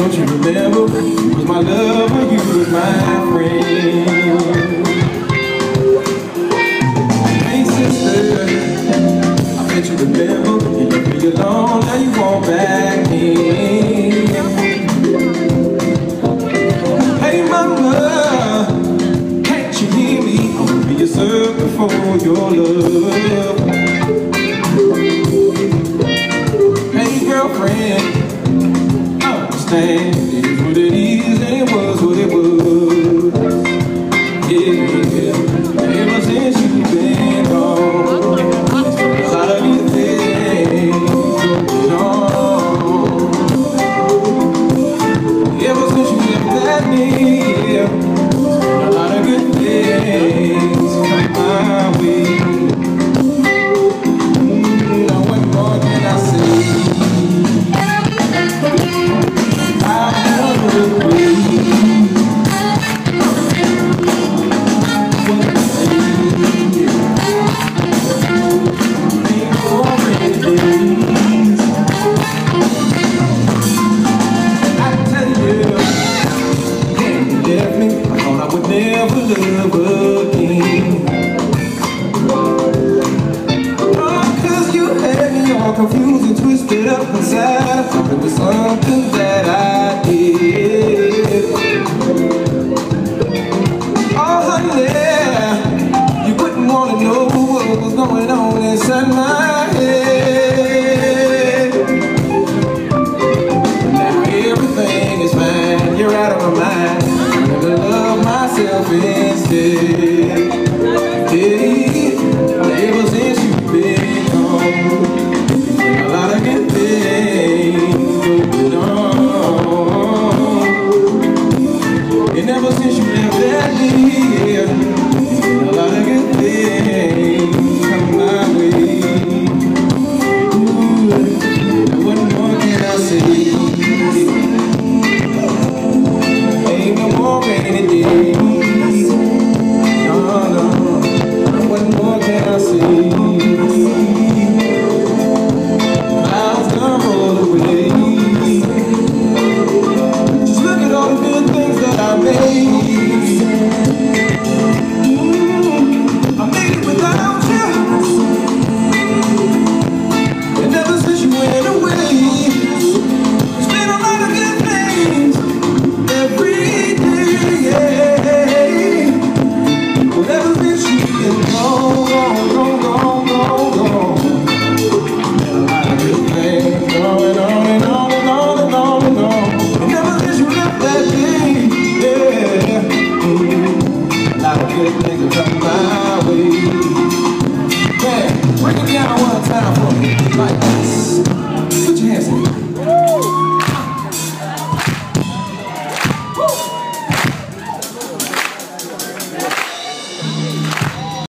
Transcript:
Don't you remember? You was my lover, you was my friend. Hey sister, I bet you remember. You left me alone, now you walk back in. Hey mama, can't you hear me? I wanna be a circle for your love. cause you had me all confused and twisted up inside. It was something that I Querido, lei você se bem, peito. Falar aqui.